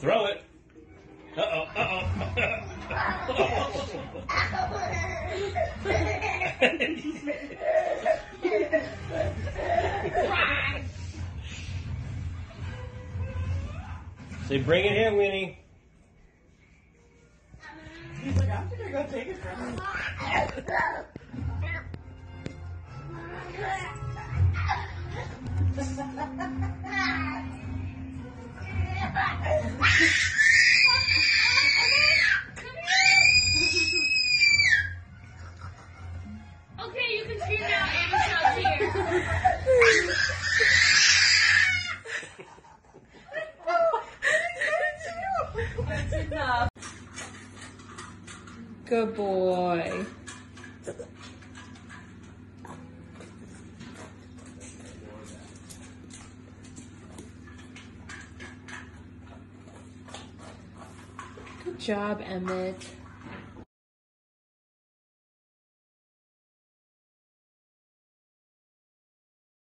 Throw it. Uh oh. Uh oh. Say, bring it here, Winnie. He's like, I'm gonna go take it from him. Okay, you can scream now. Amy's not here. Good boy. Job, Emmett.